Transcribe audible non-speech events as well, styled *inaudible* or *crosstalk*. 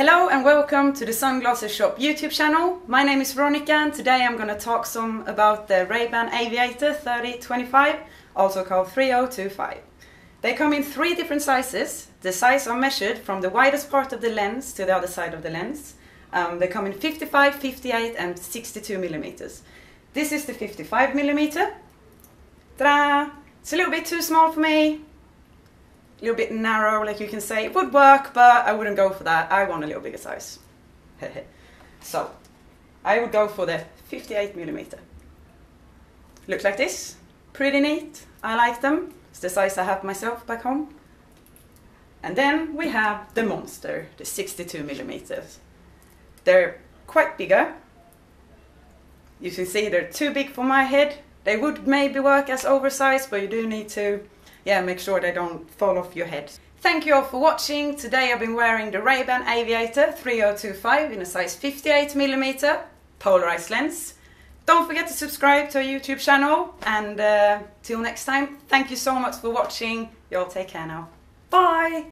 Hello and welcome to the Sunglasses Shop YouTube channel. My name is Veronica and today I'm going to talk some about the Ray-Ban Aviator 3025, also called 3025. They come in three different sizes. The size are measured from the widest part of the lens to the other side of the lens. Um, they come in 55, 58 and 62 millimeters. This is the 55 millimeter. Ta-da! It's a little bit too small for me, little bit narrow, like you can say. It would work, but I wouldn't go for that. I want a little bigger size. *laughs* so, I would go for the 58 millimeter. Look like this. Pretty neat. I like them. It's the size I have myself back home. And then we have the Monster, the 62 millimeters. They're quite bigger. You can see they're too big for my head. They would maybe work as oversized, but you do need to yeah, make sure they don't fall off your head. Thank you all for watching. Today I've been wearing the Ray-Ban Aviator 3025 in a size 58mm polarized lens. Don't forget to subscribe to our YouTube channel and uh, till next time, thank you so much for watching. You all take care now. Bye!